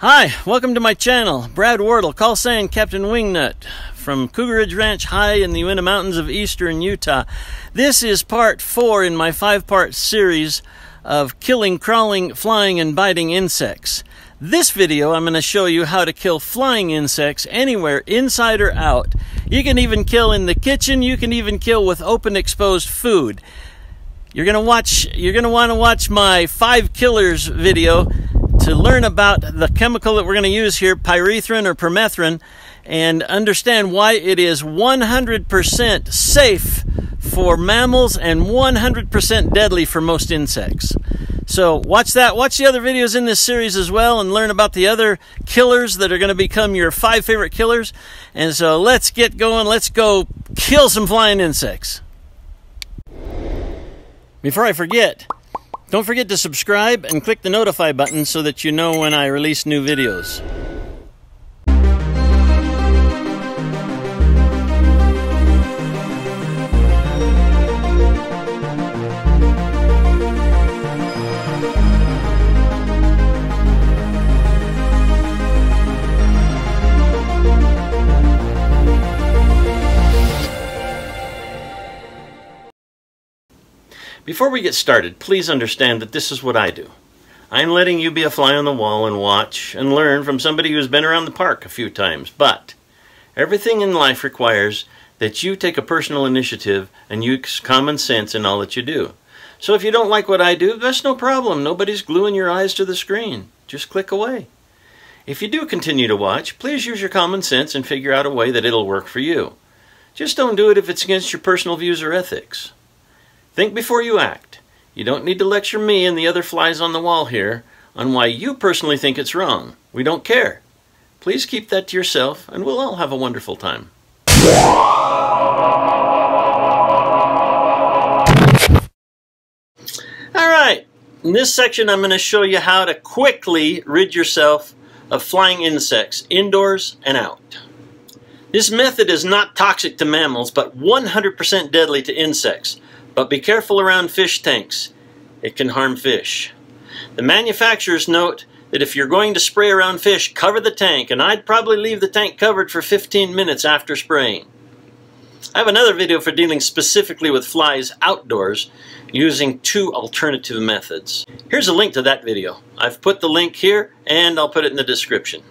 Hi, welcome to my channel. Brad Wardle, call sign Captain Wingnut from Cougar Ridge Ranch high in the Uinta Mountains of eastern Utah. This is part four in my five part series of killing, crawling, flying, and biting insects. This video, I'm going to show you how to kill flying insects anywhere, inside or out. You can even kill in the kitchen, you can even kill with open exposed food. You're going to watch, you're going to want to watch my five killers video to learn about the chemical that we're going to use here, pyrethrin or permethrin, and understand why it is 100% safe for mammals and 100% deadly for most insects. So watch that. Watch the other videos in this series as well and learn about the other killers that are going to become your five favorite killers. And so let's get going. Let's go kill some flying insects. Before I forget, don't forget to subscribe and click the notify button so that you know when I release new videos. Before we get started, please understand that this is what I do. I'm letting you be a fly on the wall and watch and learn from somebody who's been around the park a few times, but everything in life requires that you take a personal initiative and use common sense in all that you do. So if you don't like what I do, that's no problem. Nobody's gluing your eyes to the screen. Just click away. If you do continue to watch, please use your common sense and figure out a way that it'll work for you. Just don't do it if it's against your personal views or ethics. Think before you act. You don't need to lecture me and the other flies on the wall here on why you personally think it's wrong. We don't care. Please keep that to yourself and we'll all have a wonderful time. Alright, in this section I'm going to show you how to quickly rid yourself of flying insects indoors and out. This method is not toxic to mammals but 100% deadly to insects. But be careful around fish tanks. It can harm fish. The manufacturers note that if you're going to spray around fish, cover the tank, and I'd probably leave the tank covered for 15 minutes after spraying. I have another video for dealing specifically with flies outdoors using two alternative methods. Here's a link to that video. I've put the link here and I'll put it in the description.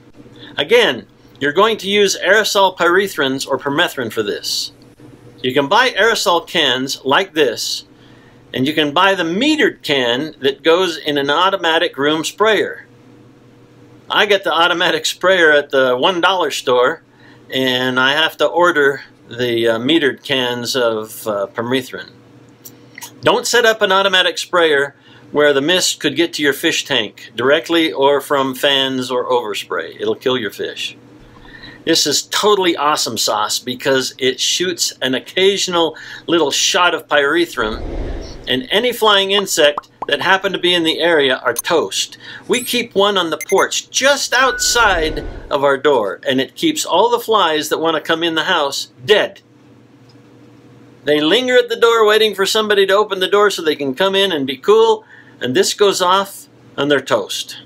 Again, you're going to use aerosol pyrethrins or permethrin for this. You can buy aerosol cans like this, and you can buy the metered can that goes in an automatic room sprayer. I get the automatic sprayer at the $1 store, and I have to order the uh, metered cans of uh, permethrin. Don't set up an automatic sprayer where the mist could get to your fish tank directly or from fans or overspray. It'll kill your fish. This is totally awesome sauce because it shoots an occasional little shot of pyrethrum and any flying insect that happen to be in the area are toast. We keep one on the porch just outside of our door and it keeps all the flies that want to come in the house dead. They linger at the door waiting for somebody to open the door so they can come in and be cool and this goes off and they're toast.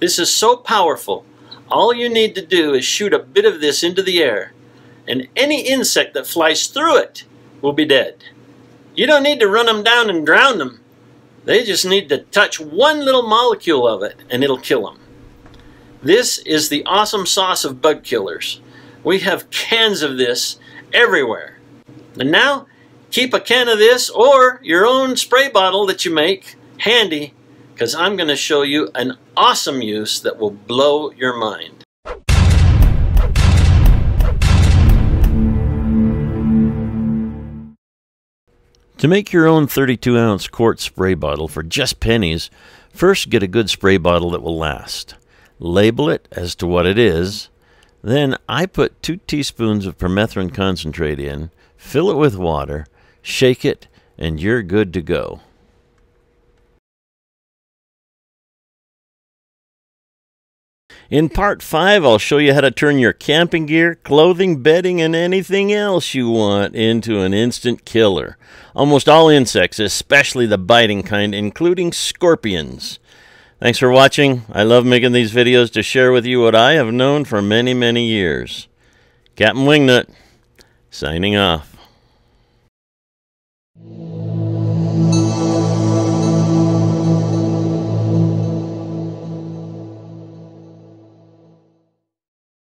This is so powerful all you need to do is shoot a bit of this into the air, and any insect that flies through it will be dead. You don't need to run them down and drown them. They just need to touch one little molecule of it, and it'll kill them. This is the awesome sauce of bug killers. We have cans of this everywhere. And now, keep a can of this or your own spray bottle that you make handy because I'm going to show you an awesome use that will blow your mind. To make your own 32 ounce quart spray bottle for just pennies, first get a good spray bottle that will last. Label it as to what it is. Then I put two teaspoons of permethrin concentrate in, fill it with water, shake it, and you're good to go. In part 5, I'll show you how to turn your camping gear, clothing, bedding, and anything else you want into an instant killer. Almost all insects, especially the biting kind, including scorpions. Thanks for watching. I love making these videos to share with you what I have known for many, many years. Captain Wingnut, signing off.